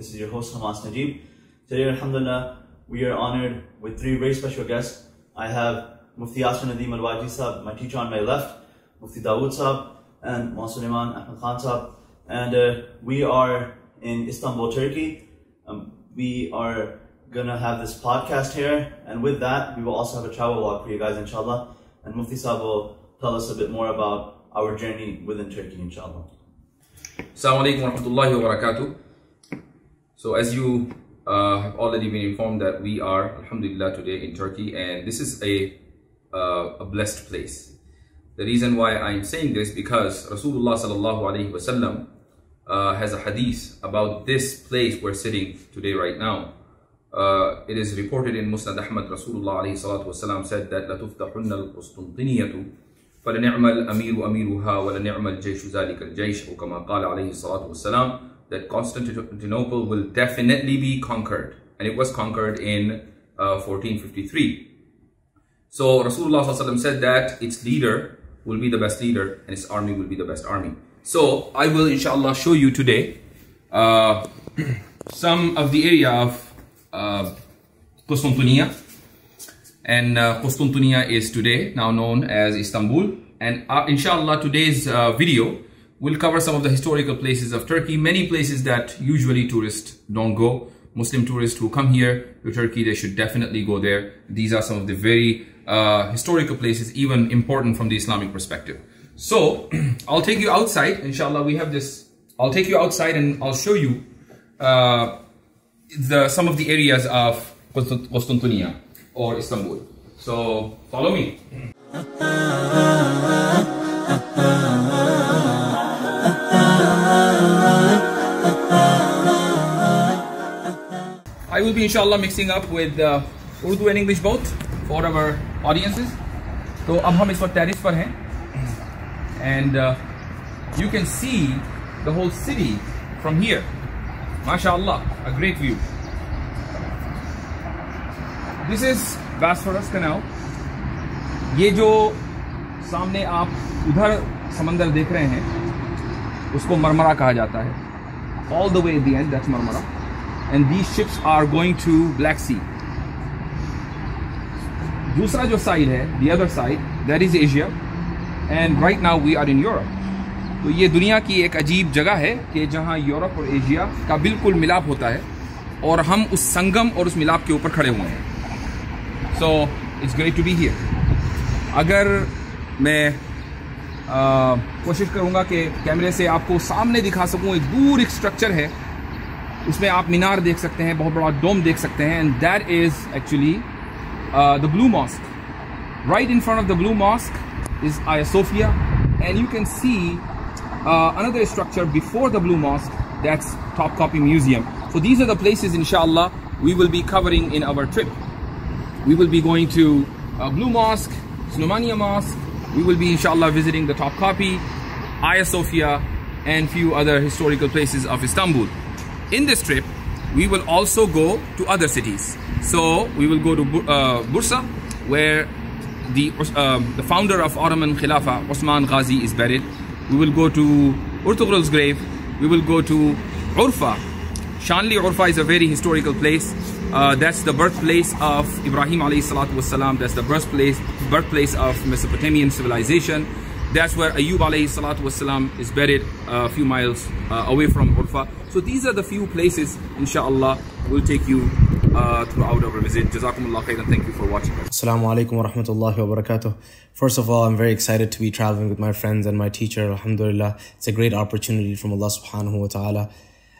This is your host Hamas Najib. Today, Alhamdulillah, we are honored with three very special guests. I have Mufti Yasir Nadeem Al Waji Sahab, my teacher on my left, Mufti Dawood Sahab, and Suleiman Ahmed Khan Sahab. And uh, we are in Istanbul, Turkey. Um, we are gonna have this podcast here, and with that, we will also have a travel vlog for you guys, inshallah. And Mufti Sahab will tell us a bit more about our journey within Turkey, inshallah. Assalamu alaikum wa rahmatullahi wa barakatuh. So as you uh, have already been informed that we are, alhamdulillah, today in Turkey and this is a, uh, a blessed place. The reason why I'm saying this because Rasulullah sallallahu alaihi wasallam uh, has a hadith about this place we're sitting today right now. Uh, it is reported in Musnad Ahmad Rasulullah alayhi salatu wasalam said that لَتُفْتَحُنَّ الْقُسْطُنْطِنِيَّةُ فلنعم الأمير أميرها ولنعم الجيش ذلك الجيش أو كما قال عليه الصلاة والسلام that Constantinople will definitely be conquered. And it was conquered in uh, 1453 so Rasulullah said that its leader will be the best leader and its army will be the best army. So I will inshallah show you today uh, some of the area of uh, Constantinople and uh, is today now known as Istanbul. And uh, inshallah today's uh, video will cover some of the historical places of Turkey. Many places that usually tourists don't go. Muslim tourists who come here to Turkey they should definitely go there. These are some of the very uh, historical places even important from the Islamic perspective. So I'll take you outside. Inshallah we have this. I'll take you outside and I'll show you uh, the some of the areas of Constantinople or Istanbul. So follow me. will be انشاءاللہ mixing up with Urdu and English بہت for our audiences تو اب ہم اس وقت terrace پر ہیں and you can see the whole city from here ماشاء اللہ اے گریٹ ویو دس از ویسفورس کناؤ یہ جو سامنے آپ ادھر سمندر دیکھ رہے ہیں اس کو مرمرا کہا جاتا ہے all the way the end that's Marmara and these ships are going to Black Sea دوسرا جو سائڈ ہے the other side that is Asia and right now we are in Europe تو یہ دنیا کی ایک عجیب جگہ ہے کہ جہاں یورپ اور ایشیا کا بالکل ملاپ ہوتا ہے اور ہم اس سنگم اور اس ملاپ کے اوپر کھڑے ہوئے ہیں۔ So it's great to be here اگر میں کوشش کروں گا کہ کیمرے سے آپ کو سامنے دکھا سکوں، ایک دور ایک سٹرکچر ہے۔ इसमें आप मीनार देख सकते हैं बहुत बड़ा डोम देख सकते हैं and that is actually the Blue Mosque right in front of the Blue Mosque is Aya Sofia and you can another structure before the blue mosque that's Topkapi Museum. So these are the places inshallah we will be covering in our trip. We will be going to uh, Blue Mosque, Suleymaniye Mosque, we will be inshallah visiting the Topkapi, Hagia Sophia and few other historical places of Istanbul. In this trip, we will also go to other cities. So we will go to uh, Bursa, where the, uh, the founder of Ottoman Khilafah, Osman Ghazi, is buried. We will go to Ertugrul's grave. We will go to Urfa. Shanli Urfa is a very historical place. Uh, that's the birthplace of Ibrahim alayhi salatu wasalam. That's the birthplace, birthplace of Mesopotamian civilization. That's where Ayub alayhi salatu wasalam is buried a few miles uh, away from Urfa. So these are the few places, inshallah, will take you uh, throughout our visit. Jazakumullah khairan. Thank you for watching. Assalamu alaikum wa rahmatullahi wa barakatuh. First of all, I'm very excited to be traveling with my friends and my teacher. Alhamdulillah. It's a great opportunity from Allah subhanahu wa ta'ala.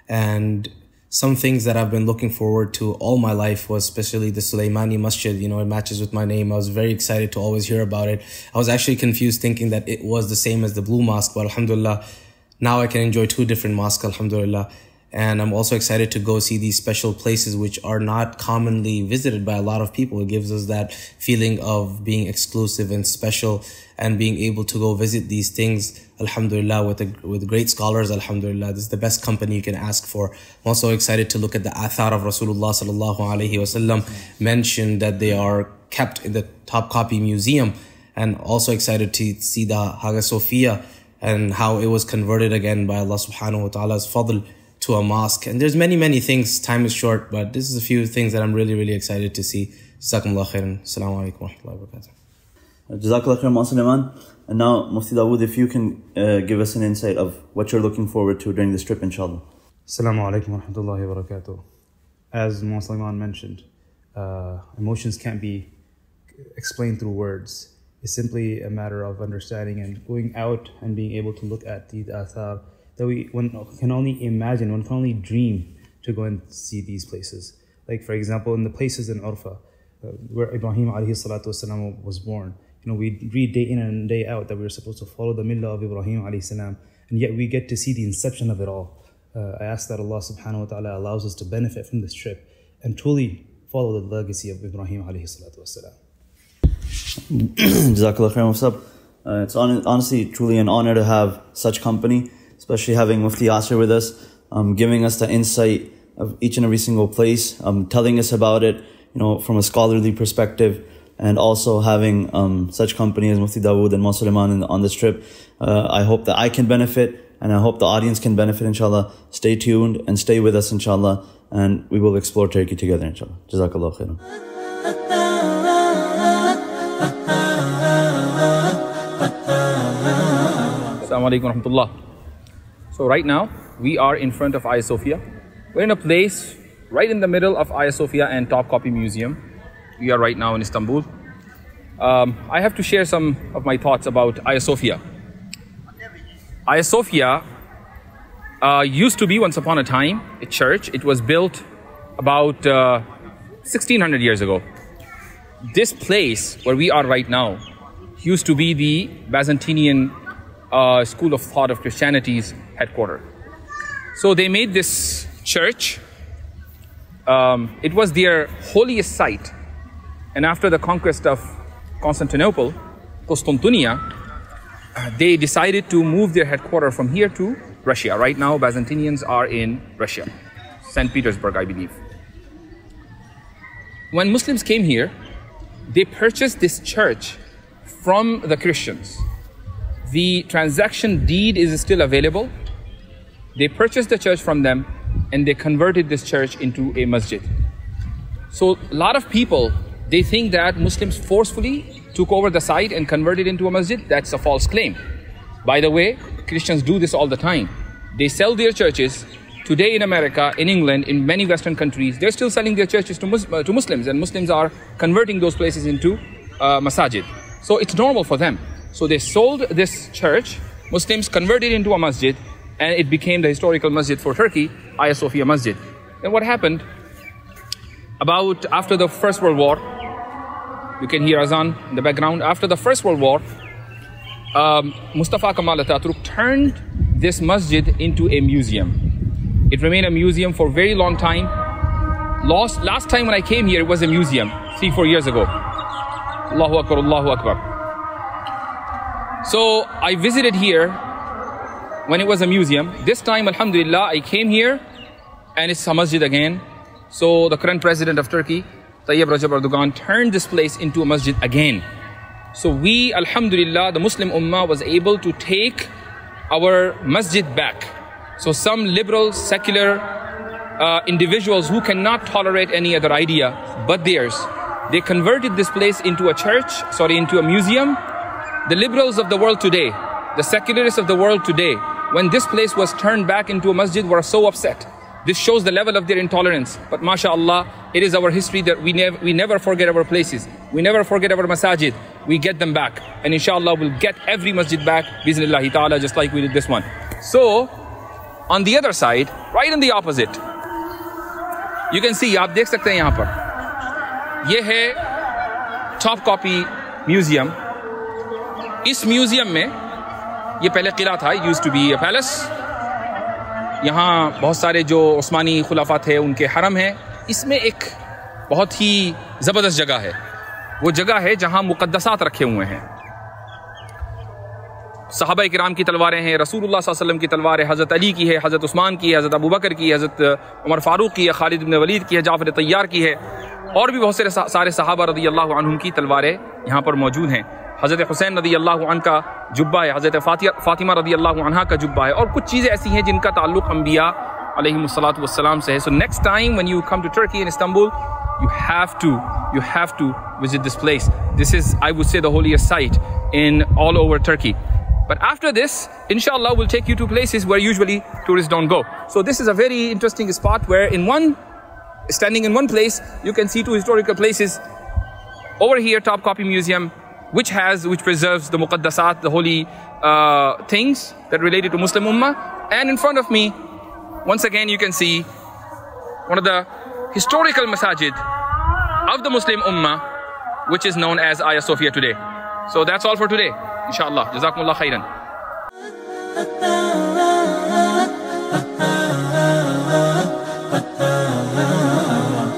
And some things that I've been looking forward to all my life was especially the Sulaimani Masjid. You know, it matches with my name. I was very excited to always hear about it. I was actually confused thinking that it was the same as the Blue Mosque, but Alhamdulillah, now I can enjoy two different mosques, Alhamdulillah. And I'm also excited to go see these special places which are not commonly visited by a lot of people. It gives us that feeling of being exclusive and special and being able to go visit these things, alhamdulillah, with, a, with great scholars, alhamdulillah. This is the best company you can ask for. I'm also excited to look at the athar of Rasulullah sallallahu alayhi wasallam, mentioned that they are kept in the Topkapi museum and also excited to see the Hagia Sophia and how it was converted again by Allah subhanahu wa ta'ala's fadl to a mosque. And there's many, many things. Time is short, but this is a few things that I'm really, really excited to see. Jazakumullah khairan. Assalamu alaikum wa rahmatullahi wa barakatuh. Jazakallah khair, Ma Suleiman. And now, Mufti Dawood, if you can uh, give us an insight of what you're looking forward to during this trip, inshallah. Assalamu alaikum wa rahmatullahi wa barakatuh. As Musliman mentioned, uh, emotions can't be explained through words. It's simply a matter of understanding and going out and being able to look at the athar that we one can only imagine, one can only dream to go and see these places. Like for example, in the places in Urfa, uh, where Ibrahim alayhi was born, you know, we read day in and day out that we are supposed to follow the millah of Ibrahim alayhi salam, and yet we get to see the inception of it all. Uh, I ask that Allah subhanahu wa ta'ala allows us to benefit from this trip and truly follow the legacy of Ibrahim alayhi salatu wasalam. Jazakallah khair, Mufsab. Uh, it's on, honestly truly an honor to have such company, especially having Mufti Yasir with us, um, giving us the insight of each and every single place, um, telling us about it, you know, from a scholarly perspective, and also having um, such company as Mufti Dawood and Musliman on this trip. Uh, I hope that I can benefit, and I hope the audience can benefit, inshallah. Stay tuned and stay with us, inshallah, and we will explore Turkey together, inshallah. Jazakallah khairan. So right now we are in front of Hagia Sophia. We're in a place right in the middle of Hagia Sophia and Topkapi Museum. We are right now in Istanbul. Um, I have to share some of my thoughts about Hagia Sophia. Hagia Sophia uh, used to be once upon a time a church. It was built about uh, 1600 years ago. This place where we are right now used to be the Byzantine uh, school of thought of Christianity's headquarters. So they made this church. Um, it was their holiest site. And after the conquest of Constantinople, Constantinia, uh, they decided to move their headquarters from here to Russia. Right now, Byzantinians are in Russia, St. Petersburg, I believe. When Muslims came here, they purchased this church from the Christians. The transaction deed is still available. They purchased the church from them and they converted this church into a masjid. So a lot of people they think that Muslims forcefully took over the site and converted it into a masjid. That's a false claim. By the way, Christians do this all the time. They sell their churches today in America, in England, in many Western countries. They're still selling their churches to, Mus- uh, to Muslims, and Muslims are converting those places into uh, masajid. So it's normal for them. So they sold this church, Muslims converted it into a masjid, and it became the historical masjid for Turkey, Hagia Sophia Masjid. And what happened? About after the First World War, you can hear Azan in the background. After the First World War, um, Mustafa Kemal Ataturk turned this masjid into a museum. It remained a museum for a very long time. Last, last time when I came here, it was a museum, three, four years ago. Allahu Akbar, Allahu Akbar. So I visited here when it was a museum. This time, Alhamdulillah, I came here and it's a masjid again. So the current president of Turkey, Tayyip Rajab Erdogan, turned this place into a masjid again. So we, Alhamdulillah, the Muslim Ummah was able to take our masjid back. So some liberal, secular uh, individuals who cannot tolerate any other idea but theirs, they converted this place into a church, sorry, into a museum. The liberals of the world today, the secularists of the world today, when this place was turned back into a masjid, were so upset. This shows the level of their intolerance. But mashallah, it is our history that we, never we never forget our places. We never forget our masajid. We get them back. And inshallah, we'll get every masjid back, bismillah ta'ala, just like we did this one. So, on the other side, right on the opposite, you can see, आप देख सकते हैं यहाँ पर ये है top copy museum इस museum में ये पहले किला था use to be A palace یہاں بہت سارے جو عثمانی خلافہ تھے ان کے حرم ہیں۔ اس میں ایک بہت ہی زبردست جگہ ہے۔ وہ جگہ ہے جہاں مقدسات رکھے ہوئے ہیں۔ صحابہ کرام کی تلواریں ہیں، رسول اللہ صلی اللہ علیہ وسلم کی تلواریں، حضرت علی کی ہے، حضرت عثمان کی ہے، حضرت ابوبکر کی ہے، حضرت عمر فاروق کی ہے، خالد بن ولید کی ہے، جعفر طیار کی ہے۔ اور بھی بہت سارے سارے صحابہ رضی اللہ عنہ کی تلواریں یہاں پر موجود ہیں۔ حضرت حسین رضی اللہ عنہ کا جبہ ہے، حضرت فاطمہ رضی اللہ عنہ کا جبہ ہے۔ اور کچھ چیزیں ایسی ہیں جن کا تعلق انبیاء علیہ الصلاۃ والسلام سے ہے۔ So next time when you come to Turkey in Istanbul you have to you have to visit this place this is I would say the holiest site in all over Turkey but after this inshallah we'll take you to places where usually tourists don't go. So this is a very interesting spot where in one standing in one place you can see two historical places. Over here Topkapi Museum which has which preserves the muqaddasat the holy uh, things that related to Muslim Ummah. And in front of me once again you can see one of the historical masajid of the Muslim Ummah which is known as Ayah Sophia today. So that's all for today inshallah jazakumullah khairan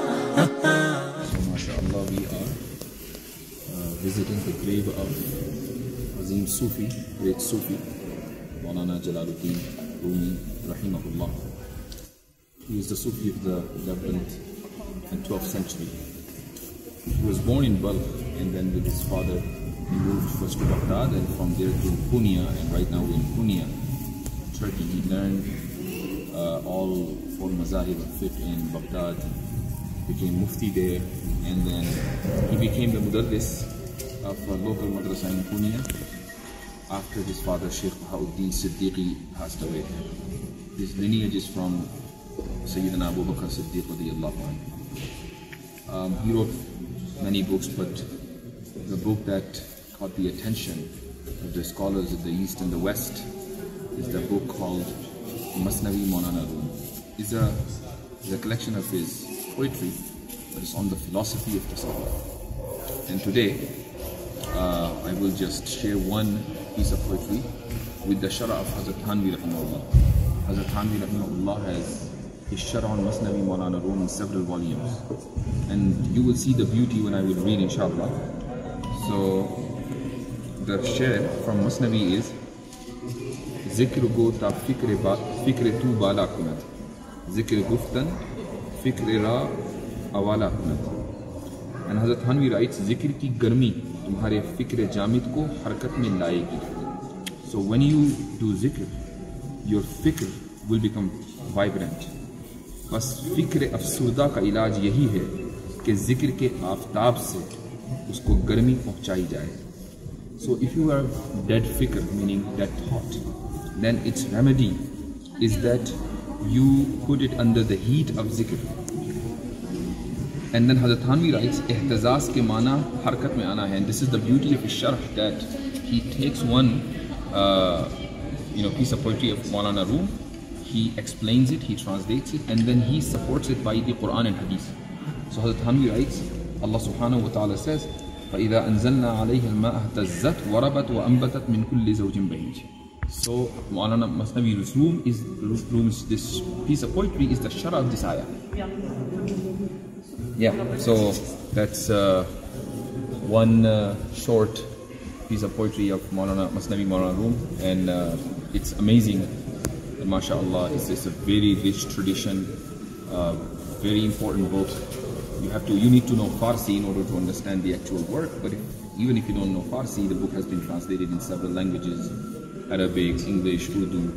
So, mashallah, we are uh, visiting the grave of Azim Sufi, great Sufi, Maulana Jalaluddin Rumi, rahimahullah. He is the Sufi of the 11th and 12th century. He was born in Balkh and then with his father moved first to Baghdad and from there to Konya and right now we're in Konya, Turkey. He learned uh, all four mazahib of fiqh in Baghdad, became mufti there, and then he became the mudarris of a local madrasa in Konya after his father Sheikh Bahauddin Siddiqui passed away. His lineage is from Sayyidina Abu Bakr Siddiq radiallahu anhu. Um, he wrote many books, but the book that caught the attention of the scholars of the East and the West is the book called Masnavi Maulana Rum. It's a, it's a collection of his poetry, but it's on the philosophy of Tasawwuf. And today, uh, I will just share one piece of poetry with the Shara of Hazrat Thanvi Rahimahullah. Hazrat Thanvi Rahimahullah has his Shara on Masnavi Maulana in several volumes. And you will see the beauty when I will read inshallah. So, در شعر from Musnavi از ذکر گو تا فکر, با فکر تو بالا کند. ذکر گفتن فکر را اوالا کند. And حضرت حنوی رائٹس ذکر کی گرمی تمہارے فکر جامد کو حرکت میں لائے گی. سو وین یو ڈو ذکر یور فکر ول بیکم وائبرنٹ بس فکر افسردہ کا علاج یہی ہے کہ ذکر کے آفتاب سے اس کو گرمی پہنچائی جائے. So if you are dead fikr, meaning dead thought, then its remedy is that you put it under the heat of zikr. And then Hazrat Thanvi writes, ke mana harkat mein ana hai. And this is the beauty of his sharh that he takes one uh, you know, piece of poetry of Maulana Rum, he explains it, he translates it, and then he supports it by the Quran and Hadith. So Hazrat Thanvi writes, Allah subhanahu wa ta'ala says, فإذا أنزلنا عليها الماء اهتزت وربت وأنبتت من كل زوج بهيج. So Maulana Masnavi's room is rooms this piece of poetry is the shara of this ayah. Yeah, so that's uh, one uh, short piece of poetry of Maulana Masnavi Maulana Room, and uh, it's amazing. And mashallah, it's, it's a very rich tradition, uh, very important book. You have to, you need to know Farsi in order to understand the actual work. But if, even if you don't know Farsi, the book has been translated in several languages: Arabic, English, Urdu.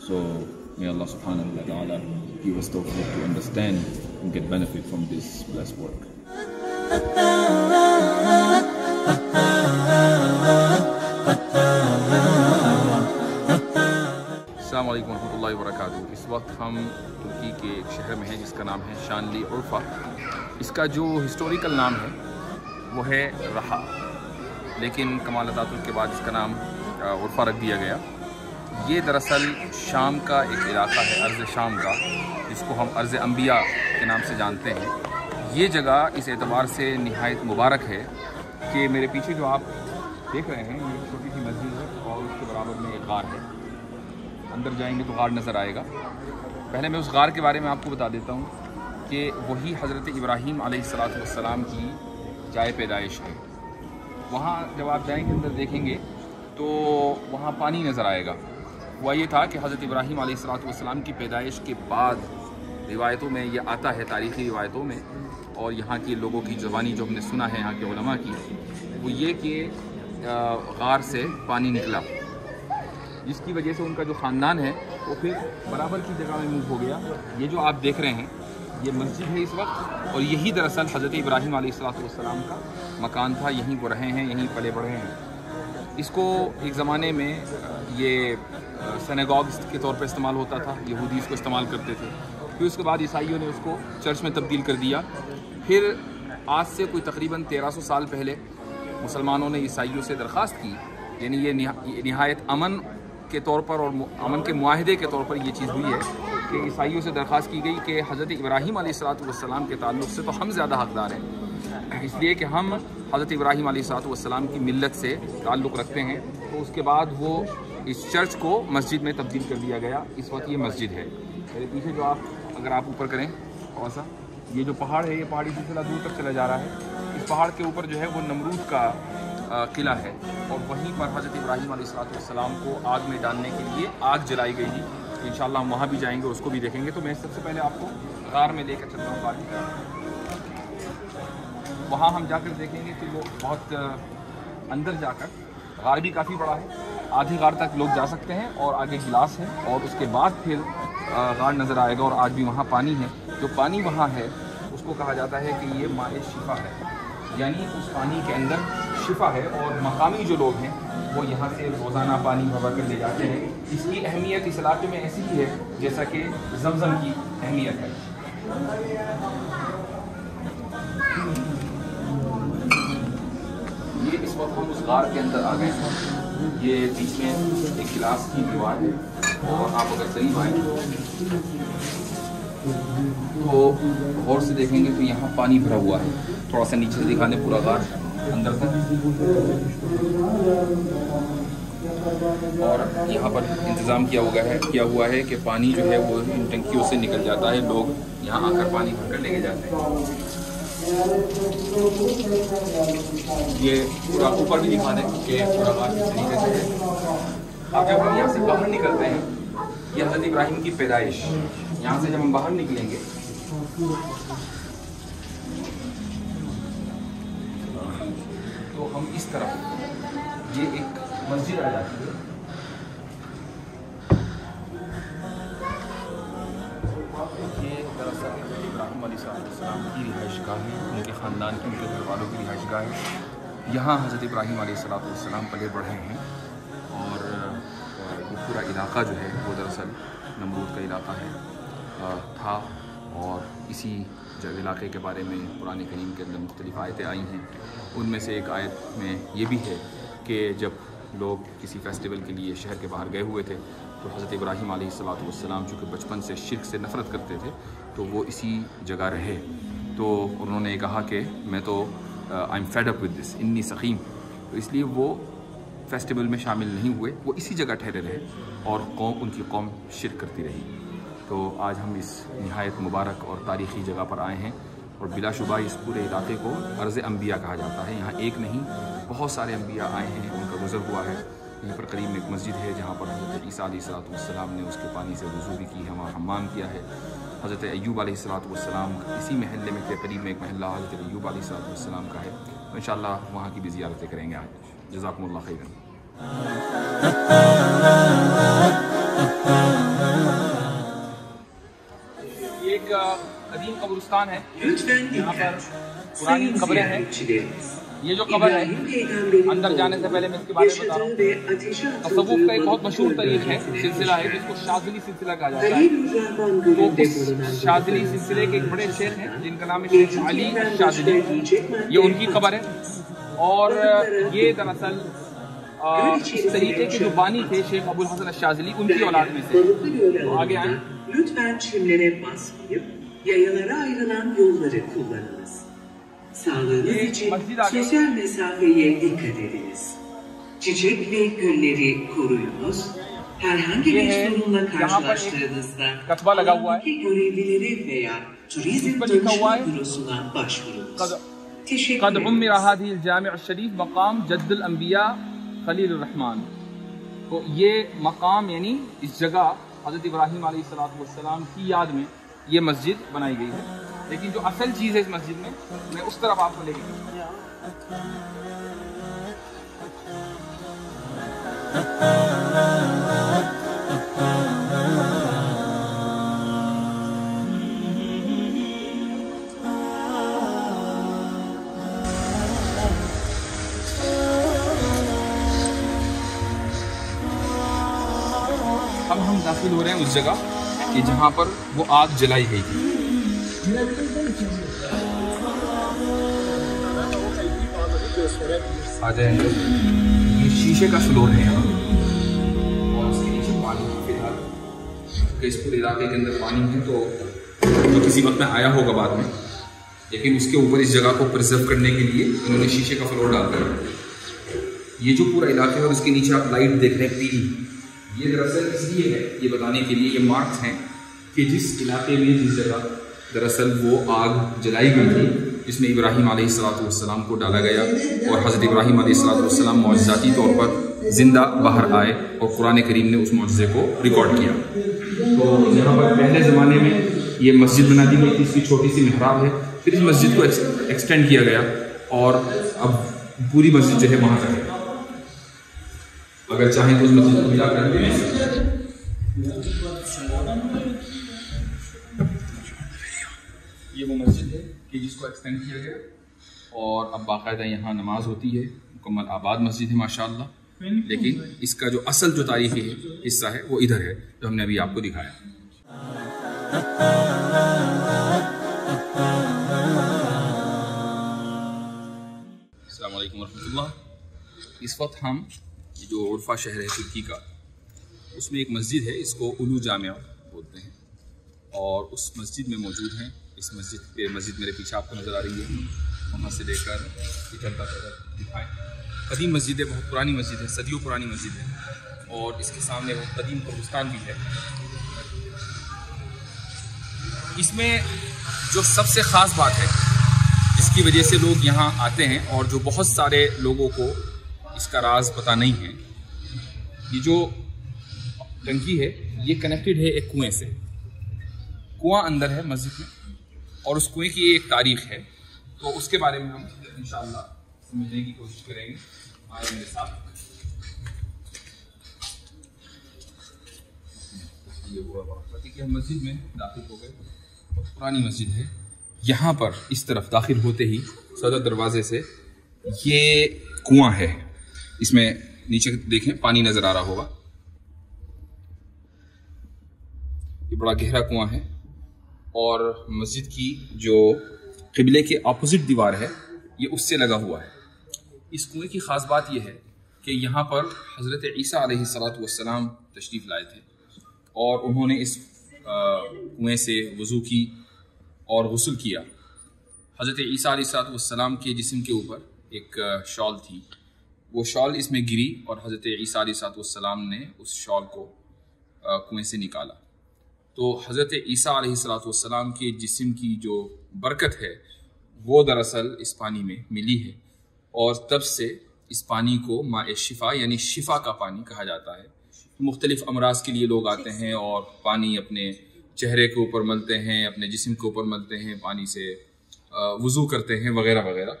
So may Allah Subhanahu wa Taala give us tawfiq to understand and get benefit from this blessed work. अल्लाम वरहमल work इस वक्त हम तुर्की के एक शहर में हैं जिसका नाम है शानली उर्फ़ा اس کا جو ہسٹوریکل نام ہے، وہ ہے رہا۔ لیکن کمال اطاطر کے بعد اس کا نام عرفہ رکھ دیا گیا۔ یہ دراصل شام کا ایک علاقہ ہے، عرض شام کا، جس کو ہم عرض انبیاء کے نام سے جانتے ہیں۔ یہ جگہ اس اعتبار سے نہایت مبارک ہے کہ میرے پیچھے جو آپ دیکھ رہے ہیں، یہ چھوٹی سی مسجد ہے اور اس کے برابر میں ایک غار ہے۔ اندر جائیں گے تو غار نظر آئے گا۔ پہلے میں اس غار کے بارے میں آپ کو بتا دیتا ہوں۔ کہ وہی حضرت ابراہیم علیہ السلام کی جائے پیدائش ہے۔ وہاں جب آپ جائیں کے اندر دیکھیں گے، تو وہاں پانی نظر آئے گا۔ ہوا یہ تھا کہ حضرت ابراہیم علیہ السلام کی پیدائش کے بعد روایتوں میں یہ آتا ہے، تاریخی روایتوں میں، اور یہاں کے لوگوں کی زبانی جو ہم نے سنا ہے، یہاں کے علماء کی، وہ یہ کہ غار سے پانی نکلا۔ جس کی وجہ سے ان کا جو خاندان ہے، وہ پھر برابر کی جگہ میں موو ہو گیا۔ یہ جو آپ دیکھ رہے ہیں یہ مسجد ہے اس وقت اور یہی دراصل حضرت ابراہیم علیہ السلاۃ والسلام کا مکان تھا، یہیں وہ رہے ہیں، یہیں پلے بڑھے ہیں۔ اس کو ایک زمانے میں یہ سینیگاگز کے طور پر استعمال ہوتا تھا، یہودی اس کو استعمال کرتے تھے۔ پھر اس کے بعد عیسائیوں نے اس کو چرچ میں تبدیل کر دیا۔ پھر آج سے کوئی تقریباً تیرہ سو سال پہلے مسلمانوں نے عیسائیوں سے درخواست کی یعنی یہ نہایت امن کے طور پر اور امن کے معاہدے کے طور پر یہ چیز ہوئی ہے۔ کہ عیسائیوں سے درخواست کی گئی کہ حضرت ابراہیم علیہ السلاۃ والسلام کے تعلق سے تو ہم زیادہ حقدار ہیں۔ اس لیے کہ ہم حضرت ابراہیم علیہ السلاۃ والسلام کی ملت سے تعلق رکھتے ہیں۔ تو اس کے بعد وہ اس چرچ کو مسجد میں تبدیل کر دیا گیا۔ اس وقت یہ مسجد ہے۔ میرے پیچھے جو آپ اگر آپ اوپر کریں، اور سا، یہ جو پہاڑ ہے، یہ پہاڑی سلسلہ دور تک چلا جا رہا ہے۔ اس پہاڑ کے اوپر جو ہے وہ نمرود کا قلعہ ہے۔ اور وہیں پر حضرت ابراہیم علیہ السلاۃ والسلام کو آگ میں ڈالنے کے لیے آگ جلائی گئی تھی۔ تو انشاءاللہ ہم وہاں بھی جائیں گے، اس کو بھی دیکھیں گے۔ تو میں سب سے پہلے آپ کو غار میں لے کر چلتا ہوں غار کی طرف وہاں ہم جا کر دیکھیں گے کہ وہ بہت اندر جا کر غار بھی کافی بڑا ہے۔ آدھی غار تک لوگ جا سکتے ہیں اور آگے گلاس ہے اور اس کے بعد پھر غار نظر آئے گا اور آج بھی وہاں پانی ہے۔ جو پانی وہاں ہے، اس کو کہا جاتا ہے کہ یہ مائع شفا ہے۔ یعنی اس پانی کے اندر شفا ہے اور مقامی جو لوگ ہیں، وہ یہاں سے روزانہ پانی بھوا کر لے جاتے ہیں۔ اس کی اہمیت اس علاقے میں ایسی ہی ہے جیسا کہ زمزم کی اہمیت ہے۔ یہ اس وقت ہم اس غار کے اندر آ گئے ہیں۔ یہ بیچ میں ایک گلاس کی دیوار ہے اور آپ اگر صحیح آئیں۔ تو غور سے دیکھیں گے تو یہاں پانی بھرا ہوا ہے۔ تھوڑا سا نیچے سے دکھا دیں، پورا گار اندر تک۔ اور یہاں پر انتظام کیا ہوا ہے، کیا ہوا ہے کہ پانی جو ہے وہ ان ٹنکیوں سے نکل جاتا ہے۔ لوگ یہاں آ کر پانی بھر کر لے کے جاتے ہیں۔ یہ پورا اوپر بھی دکھا دیں کہ پورا گار کس طریقے سے ہے۔ اب جب ہم یہاں سے باہر نکلتے ہیں یہ حضرت ابراہیم کی پیدائش۔ یہاں سے جب ہم باہر نکلیں گے۔ تو ہم اس طرف یہ ایک مسجد آ جاتی ہے۔ یہ دراصل ابراہیم علیہ السلام کی رہائش گاہ ہے۔ ان کے خاندان کی ان کے گھر والوں کی رہائش گاہ ہے۔ یہاں حضرت ابراہیم علیہ السلام پلے بڑھے ہیں۔ پورا علاقہ جو ہے وہ دراصل نمرود کا علاقہ ہے تھا اور اسی جب علاقے کے بارے میں قرآن کریم کے اندر مختلف آیتیں آئی ہیں۔ ان میں سے ایک آیت میں یہ بھی ہے کہ جب لوگ کسی فیسٹیول کے لیے شہر کے باہر گئے ہوئے تھے تو حضرت ابراہیم علیہ السلاۃ والسلام چونکہ بچپن سے شرک سے نفرت کرتے تھے تو وہ اسی جگہ رہے۔ تو انہوں نے کہا کہ میں تو I am fed up with this انی سقیم۔ تو اس لیے وہ فیسٹیول میں شامل نہیں ہوئے، وہ اسی جگہ ٹھہرے رہے اور قوم، ان کی قوم شرک کرتی رہی۔ تو آج ہم اس نہایت مبارک اور تاریخی جگہ پر آئے ہیں اور بلا شبہ اس پورے علاقے کو عرض انبیاء کہا جاتا ہے۔ یہاں ایک نہیں، بہت سارے انبیاء آئے ہیں، ان کا گزر ہوا ہے۔ یہاں پر قریب میں ایک مسجد ہے جہاں پر حضرت عیسیٰ علیہ السلاۃ والسلام نے اس کے پانی سے وضو بھی کی ہے وہاں حمام کیا ہے۔ حضرت ایوب علیہ السلاۃ والسلام اسی محلے میں کے قریب میں ایک محلہ حضرت ایوب علیہ السلاۃ والسلام کا ہے۔ ان شاء اللہ وہاں کی بھی زیارتیں کریں گے آج۔ جزاکم اللہ خیرن۔ ایک قدیم قبرستان ہے۔ یہاں پر پرانی قبریں ہیں۔ یہ جو قبر ہے اندر جانے سے پہلے میں اس کے بارے میں بتا رہا ہوں۔ تصوف کا ایک بہت مشہور طریق ہے۔ سلسلہ ہے جس کو شادلی سلسلہ کہا جاتا ہے۔ تو اس شادلی سلسلے کے ایک بڑے شیر ہیں جن کا نام ہے شیخ علی شادلی یہ ان کی قبر ہے۔ اور یہ دراصل तरीके के जो बानी थे शेख अबुल हसन शाजली उनकी औलाद में से तो आगे आए Lütfen çimlere basmayıp yayalara ayrılan yolları kullanınız. Sağlığınız Ye- için masjid a gaya. sosyal mesafeye dikkat ediniz. Çiçek ve gülleri koruyunuz. Herhangi Ye bir hai, sorunla yahan par ek karşılaştığınızda katba laga hua hai. alandaki görevlileri veya turizm इस पर लिखा हुआ danışma है, bürosuna başvurunuz. قد- Teşekkür قد ederim. عمر هذه الجامع الشریف मकाम خلیل الرحمن. تو یہ مقام یعنی اس جگہ حضرت ابراہیم علیہ السلام والسلام کی یاد میں یہ مسجد بنائی گئی ہے. لیکن جو اصل چیز ہے اس مسجد میں میں اس طرف آپ کو لے کے جگہ کہ جہاں پر وہ آگ جلائی گئی تھی۔ آ جائیں۔ گے یہ شیشے کا فلور ہے یہاں۔ اور اس کے نیچے پانی کی فی اس پورے علاقے کے اندر پانی ہے تو جو کسی وقت میں آیا ہوگا بعد میں، لیکن اس کے اوپر اس جگہ کو پرزرو کرنے کے لیے انہوں نے شیشے کا فلور ڈال دیا۔ یہ جو پورا علاقہ ہے اور اس کے نیچے آپ لائٹ دیکھ رہے ہیں پیلی یہ دراصل اس لیے ہے، یہ بتانے کے لیے یہ مارکس ہیں کہ جس علاقے میں، جس جگہ دراصل وہ آگ جلائی گئی تھی، جس میں ابراہیم علیہ السلاۃ والسلام کو ڈالا گیا اور حضرت ابراہیم علیہ السلاۃ والسلام معجزاتی طور پر زندہ باہر آئے اور قرآن کریم نے اس معجزے کو ریکارڈ کیا۔ تو یہاں پر پہلے زمانے میں یہ مسجد بنا دی گئی تھی اس کی چھوٹی سی محراب ہے، پھر اس مسجد کو ایکسٹینڈ کیا گیا اور اب پوری مسجد جو ہے وہاں تک ہے۔ اگر چاہیں تو اس مسجد کو جا کر دیں یہ وہ مسجد ہے کہ جس کو ایکسٹینڈ کیا گیا۔ اور اب باقاعدہ یہاں نماز ہوتی ہے۔ مکمل آباد مسجد ہے ماشاء اللہ لیکن اس کا جو اصل جو تاریخی حصہ ہے، وہ ادھر ہے، جو ہم نے ابھی آپ کو دکھایا۔ السلام علیکم ورحمۃ اللہ۔ اس وقت ہم یہ جو عرفا شہر ہے، ترکی کا۔ اس میں ایک مسجد ہے، اس کو الو جامعہ بولتے ہیں۔ اور اس مسجد میں موجود ہیں۔ اس مسجد پہ، مسجد میرے پیچھے آپ کو نظر آ رہی ہے۔ وہاں سے لے کر ادھر دکھائیں۔ قدیم مسجد ہے، بہت پرانی مسجد ہے، صدیوں پرانی مسجد ہے۔ اور اس کے سامنے بہت قدیم قبرستان بھی ہے۔ اس میں جو سب سے خاص بات ہے جس کی وجہ سے لوگ یہاں آتے ہیں اور جو بہت سارے لوگوں کو اس کا راز پتا نہیں ہے۔ یہ جو ٹنکی ہے، یہ کنیکٹڈ ہے ایک کنویں سے۔ کنواں اندر ہے مسجد میں، اور اس کنویں کی ایک تاریخ ہے۔ تو اس کے بارے میں ہم انشاءاللہ سمجھنے کی کوشش کریں گے۔ آئے میرے ساتھ۔ کہ ہم مسجد میں داخل ہو گئے۔ پرانی مسجد ہے۔ یہاں پر اس طرف داخل ہوتے ہی صدر دروازے سے یہ کنواں ہے۔ اس میں نیچے دیکھیں، پانی نظر آ رہا ہوگا۔ یہ بڑا گہرا کنواں ہے۔ اور مسجد کی جو قبلے کے اپوزٹ دیوار ہے، یہ اس سے لگا ہوا ہے۔ اس کنویں کی خاص بات یہ ہے کہ یہاں پر حضرت عیسیٰ علیہ سلاۃ والسلام تشریف لائے تھے۔ اور انہوں نے اس کنویں سے وضو کی اور غسل کیا۔ حضرت عیسیٰ علیہ سلاۃ والسلام کے جسم کے اوپر ایک شال تھی۔ وہ شال اس میں گری اور حضرت عیسیٰ علیہ صاحب والسلام نے اس شال کو کنویں سے نکالا۔ تو حضرت عیسیٰ علیہ صلاۃ والسلام کے جسم کی جو برکت ہے، وہ دراصل اس پانی میں ملی ہے۔ اور تب سے اس پانی کو ماء شفا یعنی شفا کا پانی کہا جاتا ہے۔ مختلف امراض کے لیے لوگ آتے ہیں اور پانی اپنے چہرے کے اوپر ملتے ہیں، اپنے جسم کے اوپر ملتے ہیں، پانی سے وضو کرتے ہیں، وغیرہ وغیرہ۔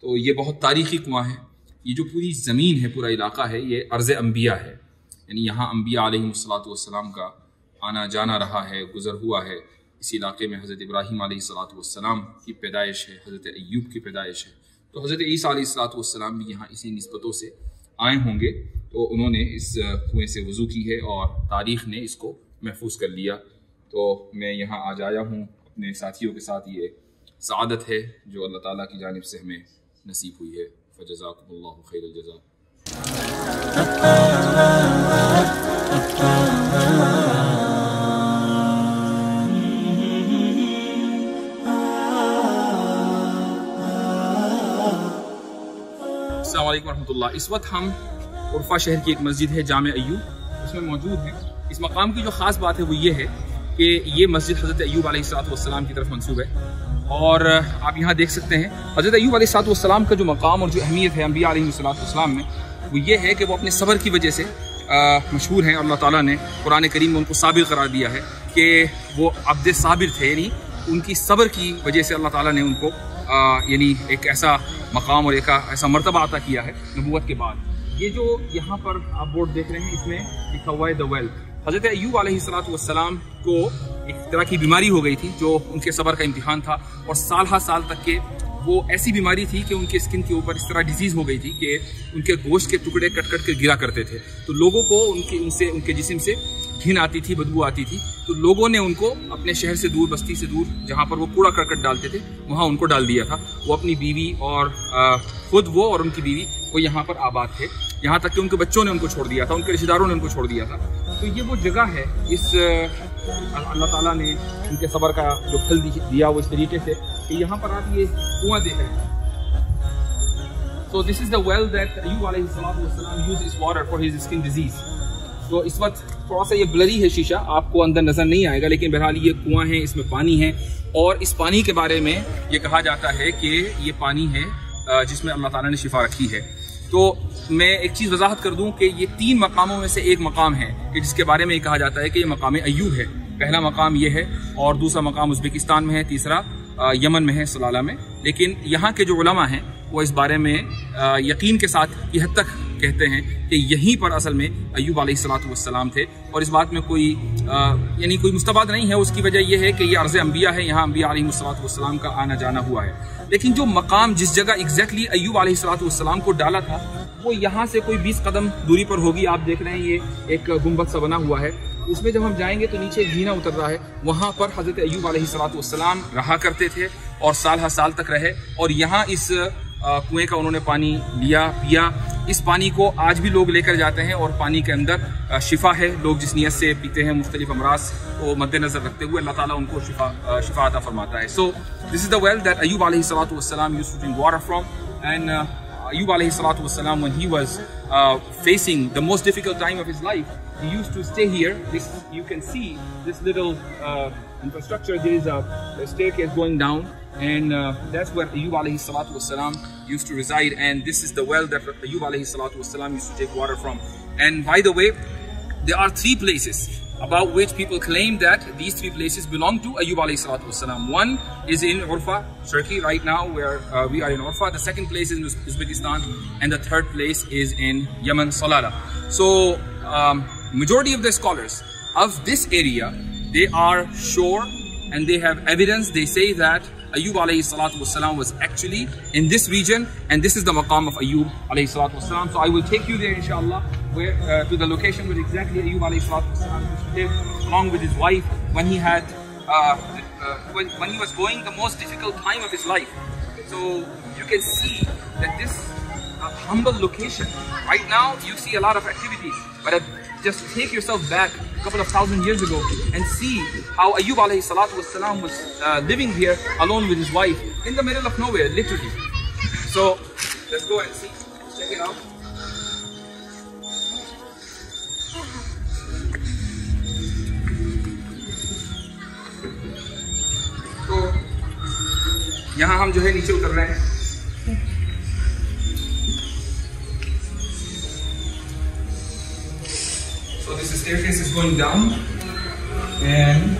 تو یہ بہت تاریخی کنواں ہے یہ جو پوری زمین ہے، پورا علاقہ ہے، یہ عرض انبیاء ہے۔ یعنی یہاں انبیاء علیہ الصلاۃ والسلام کا آنا جانا رہا ہے، گزر ہوا ہے۔ اس علاقے میں حضرت ابراہیم علیہ الصلاۃ والسلام کی پیدائش ہے، حضرت ایوب کی پیدائش ہے۔ تو حضرت عیسیٰ علیہ الصلاۃ والسلام بھی یہاں اسی نسبتوں سے آئے ہوں گے۔ تو انہوں نے اس کنویں سے وضو کی ہے اور تاریخ نے اس کو محفوظ کر لیا۔ تو میں یہاں آج آیا ہوں۔ اپنے ساتھیوں کے ساتھ یہ سعادت ہے جو اللہ تعالیٰ کی جانب سے ہمیں نصیب ہوئی ہے۔ فجزاكم الله خير الجزاء. السلام علیکم ورحمت اللہ اس وقت ہم عرفہ شہر کی ایک مسجد ہے، جامع ایوب. اس میں موجود ہیں. اس مقام کی جو خاص بات ہے وہ یہ ہے کہ یہ مسجد حضرت ایوب علیہ السلام کی طرف منصوب ہے۔ اور آپ یہاں دیکھ سکتے ہیں، حضرت ایوب علیہ سات والسلام کا جو مقام اور جو اہمیت ہے انبیاء علیہ السلاۃ والسلام میں، وہ یہ ہے کہ وہ اپنے صبر کی وجہ سے مشہور ہیں، اللہ تعالیٰ نے قرآن کریم میں ان کو صابر قرار دیا ہے کہ وہ عبد صابر تھے یعنی ان کی صبر کی وجہ سے اللہ تعالیٰ نے ان کو یعنی ایک ایسا مقام اور ایک ایسا مرتبہ عطا کیا ہے نبوت کے بعد۔ یہ جو یہاں پر آپ بورڈ دیکھ رہے ہیں، اس میں لکھا ہوا ہے دا ویلتھ حضرت ایوب علیہ السلاۃ والسلام کو ایک طرح کی بیماری ہو گئی تھی جو ان کے صبر کا امتحان تھا اور سال ہا سال تک کے وہ ایسی بیماری تھی کہ ان کی اسکن کے اوپر اس طرح ڈیزیز ہو گئی تھی کہ ان کے گوشت کے ٹکڑے کٹ کٹ کے گرا کرتے تھے۔ تو لوگوں کو ان کے ان سے ان کے جسم سے گھن آتی تھی، بدبو آتی تھی۔ تو لوگوں نے ان کو اپنے شہر سے دور، بستی سے دور، جہاں پر وہ کوڑا کرکٹ ڈالتے تھے، وہاں ان کو ڈال دیا تھا۔ وہ اپنی بیوی اور خود وہ اور ان کی بیوی وہ یہاں پر آباد تھے۔ یہاں تک کہ ان کے بچوں نے ان کو چھوڑ دیا تھا، ان کے رشتے داروں نے ان کو چھوڑ دیا تھا۔ تو یہ وہ جگہ ہے، اس اللہ تعالیٰ نے ان کے صبر کا جو پھل دیا وہ اس طریقے سے کہ یہاں پر آپ یہ کنواں دیکھ رہے ہیں۔ So this is the well that Ayub علیہ السلام used his water for his skin disease تو اس وقت تھوڑا سا یہ بلری ہے شیشہ، آپ کو اندر نظر نہیں آئے گا، لیکن بہرحال یہ کنواں ہے اس میں پانی ہے اور اس پانی کے بارے میں یہ کہا جاتا ہے کہ یہ پانی ہے جس میں اللہ تعالیٰ نے شفا رکھی ہے۔ تو میں ایک چیز وضاحت کر دوں کہ یہ تین مقاموں میں سے ایک مقام ہے کہ جس کے بارے میں یہ کہا جاتا ہے کہ یہ مقام ایوب ہے۔ پہلا مقام یہ ہے اور دوسرا مقام ازبکستان میں ہے، تیسرا یمن میں ہے، سلالہ میں۔ لیکن یہاں کے جو علماء ہیں، وہ اس بارے میں یقین کے ساتھ یہ حد تک کہتے ہیں کہ یہیں پر اصل میں ایوب علیہ السلاۃ والسلام تھے۔ اور اس بات میں کوئی یعنی کوئی مستباد نہیں ہے۔ اس کی وجہ یہ ہے کہ یہ عرض انبیاء ہے، یہاں انبیاء علیہ السلاۃ والسلام کا آنا جانا ہوا ہے۔ لیکن جو مقام جس جگہ ایگزیکٹلی exactly ایوب علیہ السلاۃ والسلام کو ڈالا تھا، وہ یہاں سے کوئی بیس قدم دوری پر ہوگی۔ آپ دیکھ رہے ہیں، یہ ایک گنبد سا بنا ہوا ہے۔ اس میں جب ہم جائیں گے تو نیچے جینا اتر رہا ہے۔ وہاں پر حضرت ایوب علیہ السلاۃ والسلام رہا کرتے تھے اور سال ہر سال تک رہے۔ اور یہاں اس کنویں کا انہوں نے پانی لیا پیا۔ اس پانی کو آج بھی لوگ لے کر جاتے ہیں اور پانی کے اندر شفا ہے۔ لوگ جس نیت سے پیتے ہیں مختلف امراض کو مد نظر رکھتے ہوئے اللہ تعالیٰ ان کو شفا شفا عطا فرماتا ہے۔ So this is the well that Ayub علیہ السلاۃ والسلام used to drink water from and Ayub علیہ السلاۃ والسلام when he was facing the most difficult time of his life life he used to stay here. This you can see this little uh, infrastructure. There is a, a staircase and uh, that's where Ayyub alayhi salatu wasalam used to reside and this is the well that Ayyub alayhi salatu wasalam used to take water from and by the way there are three places about which people claim that these three places belong to Ayyub alayhi salatu wasalam. One is in Urfa, Turkey right now where uh, we are in Urfa. The second place is in Uzbekistan and the third place is in Yemen, Salala. So um, majority of the scholars of this area, they are sure and they have evidence. They say that Ayub alayhi salatu wasalam was actually in this region and this is the maqam of Ayub alayhi salatu wasalam. So I will take you there inshallah where, uh, to the location where exactly Ayub alayhi salatu wasalam lived along with his wife when he had uh, uh, when, when he was going the most difficult time of his life. So you can see that this uh, humble location right now you see a lot of activities but just take yourself back a couple of thousand years ago and see how Ayyub alayhi salatu wasalam was uh, living here alone with his wife in the middle of nowhere, literally. So let's go and see, check it out. तो यहाँ हम जो है नीचे उतर रहे हैं staircase is going down. And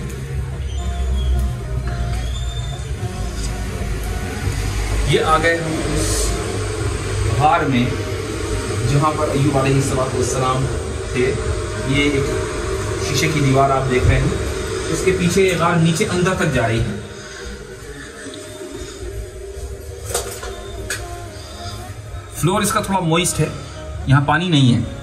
یہ آ ہم اس غار میں جہاں پر ایوب علیہ السلام تھے یہ ایک شیشے کی دیوار آپ دیکھ رہے ہیں اس کے پیچھے یہ غار نیچے اندر تک جا رہی ہے فلور اس کا تھوڑا موئسٹ ہے یہاں پانی نہیں ہے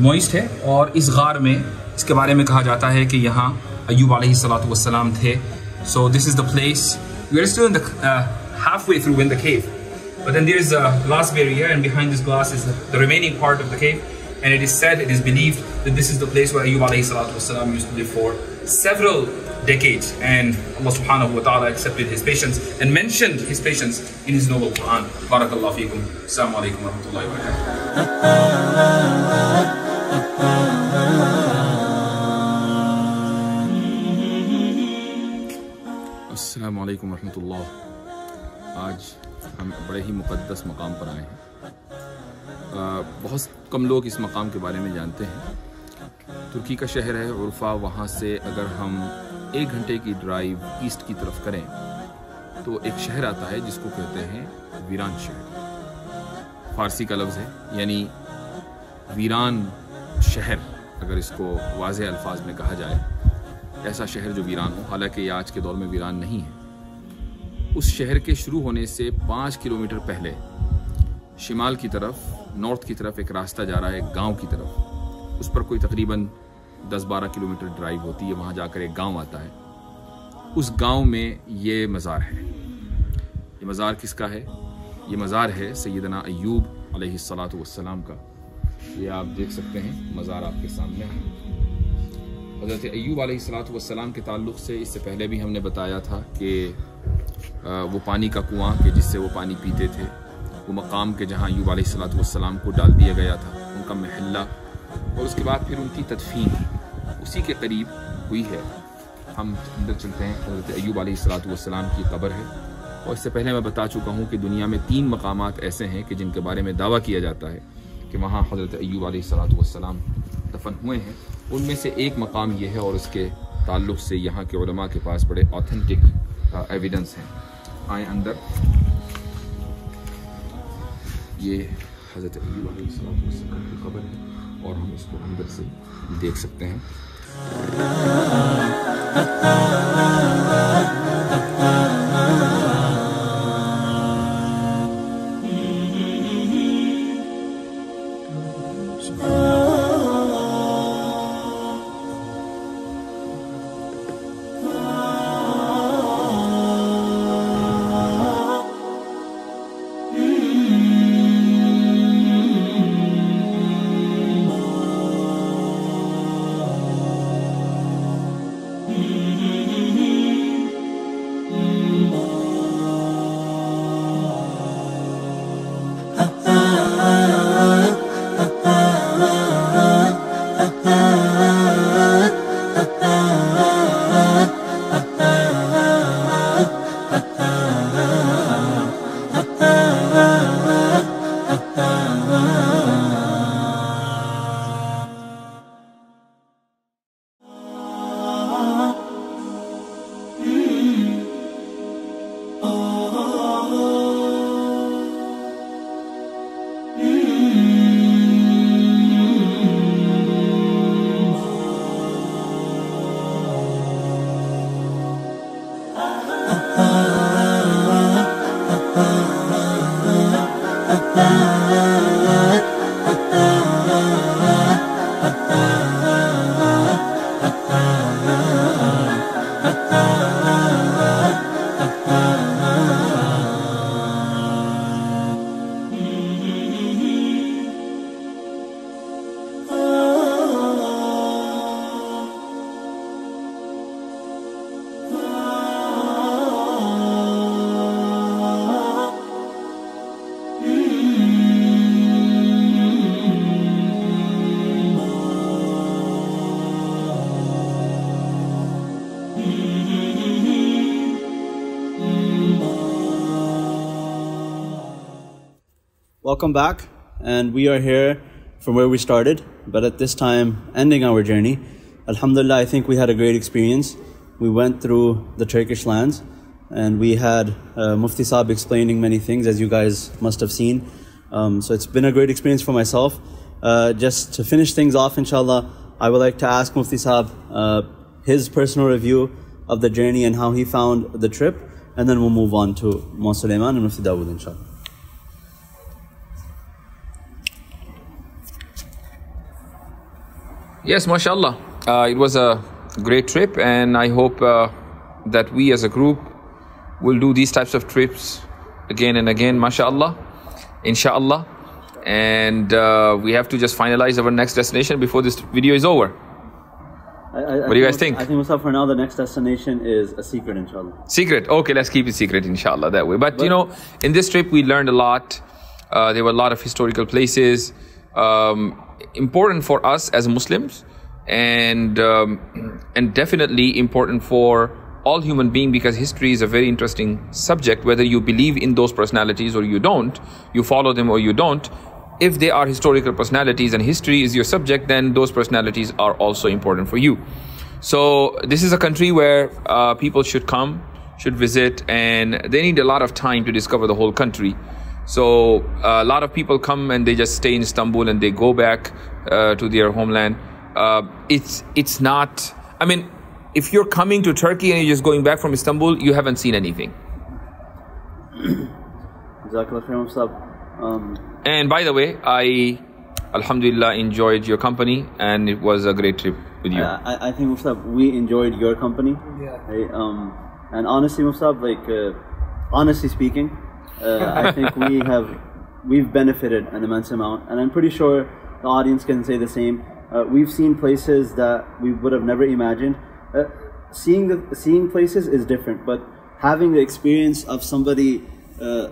موئسٹ ہے اور اس غار میں اس کے بارے میں کہا جاتا ہے کہ یہاں ایوب علیہ السلاۃ والسلام تھے so this is the place we are still halfway through in the queue but then there is a glass barrier and behind this glass is the remaining part of the queue and it is said it is believed that this is the place where Ayub علیہ السلاۃ والسلام used to live for several decades and Allah subhanahu wa ta'ala accepted his patience and mentioned his patience in his noble Quran. Barakallahu feekum. Assalamu alaikum wa rahmatullahi wa barakatuh. السلام علیکم ورحمۃ اللہ۔ آج ہم بڑے ہی مقدس مقام پر آئے ہیں۔ بہت کم لوگ اس مقام کے بارے میں جانتے ہیں۔ ترکی کا شہر ہے عرفا وہاں سے اگر ہم ایک گھنٹے کی ڈرائیو ایسٹ کی طرف کریں، تو ایک شہر آتا ہے جس کو کہتے ہیں ویران شہر۔ فارسی کا لفظ ہے یعنی ویران شہر، اگر اس کو واضح الفاظ میں کہا جائے، ایسا شہر جو ویران ہو، حالانکہ یہ آج کے دور میں ویران نہیں ہے۔ اس شہر کے شروع ہونے سے پانچ کلومیٹر پہلے، شمال کی طرف، نارتھ کی طرف ایک راستہ جا رہا ہے گاؤں کی طرف۔ اس پر کوئی تقریباً دس بارہ کلومیٹر ڈرائیو ہوتی ہے، وہاں جا کر ایک گاؤں آتا ہے۔ اس گاؤں میں یہ مزار ہے۔ یہ مزار کس کا ہے؟ یہ مزار ہے سیدنا ایوب علیہ السلام والسلام کا۔ یہ آپ دیکھ سکتے ہیں، مزار آپ کے سامنے۔ ہے حضرت ایوب علیہ السلام کے تعلق سے اس سے پہلے بھی ہم نے بتایا تھا کہ وہ پانی کا کنواں کہ جس سے وہ پانی پیتے تھے، وہ مقام کے جہاں ایوب علیہ السلام والسلام کو ڈال دیا گیا تھا، ان کا محلہ۔ اور اس کے بعد پھر ان کی تدفین اسی کے قریب ہوئی ہے۔ ہم اندر چلتے ہیں، حضرت ایوب علیہ السلام کی قبر ہے۔ اور اس سے پہلے میں بتا چکا ہوں کہ دنیا میں تین مقامات ایسے ہیں کہ جن کے بارے میں دعویٰ کیا جاتا ہے۔ کہ وہاں حضرت ایوب علیہ السلاۃ والسلام دفن ہوئے ہیں۔ ان میں سے ایک مقام یہ ہے اور اس کے تعلق سے یہاں کے علماء کے پاس بڑے آتھینٹک ایویڈنس ہیں۔ آئیں اندر۔ یہ حضرت ایوب علیہ السلام والسلام کی قبر ہے اور ہم اس کو اندر سے دیکھ سکتے ہیں۔ Welcome back, and we are here from where we started, but at this time ending our journey. Alhamdulillah, I think we had a great experience. We went through the Turkish lands, and we had uh, Mufti Saab explaining many things, as you guys must have seen. Um, so it's been a great experience for myself. Uh, just to finish things off, inshallah, I would like to ask Mufti Saab uh, his personal review of the journey and how he found the trip, and then we'll move on to Mo Sulaiman and Mufti Dawood, inshallah. Yes, mashallah. Uh, it was a great trip, and I hope uh, that we as a group will do these types of trips again and again, mashallah, inshallah. And uh, we have to just finalize our next destination before this video is over. I, I, What do you guys think? I think Musab, for now, the next destination is a secret, inshallah. Secret. Okay, let's keep it secret, inshallah, that way. But, you know, in this trip, we learned a lot. Uh, there were a lot of historical places, um, important for us as Muslims, and um, and definitely important for all human being because history is a very interesting subject. Whether you believe in those personalities or you don't, you follow them or you don't. If they are historical personalities and history is your subject, then those personalities are also important for you. So this is a country where uh, people should come, should visit, and they need a lot of time to discover the whole country. So uh, a lot of people come and they just stay in Istanbul and they go back uh, to their homeland. Uh, it's it's not. I mean, if you're coming to Turkey and you're just going back from Istanbul, you haven't seen anything. Jazakallah khair, Um, And by the way, I Alhamdulillah, enjoyed your company and it was a great trip with you. I, I- I think Musab, we enjoyed your company. Yeah. Right? Um, and honestly, Musab, like uh, honestly speaking, uh, I think we have we've benefited an immense amount, and I'm pretty sure the audience can say the same. Uh, we've seen places that we would have never imagined. Uh, seeing the seeing places is different, but having the experience of somebody uh,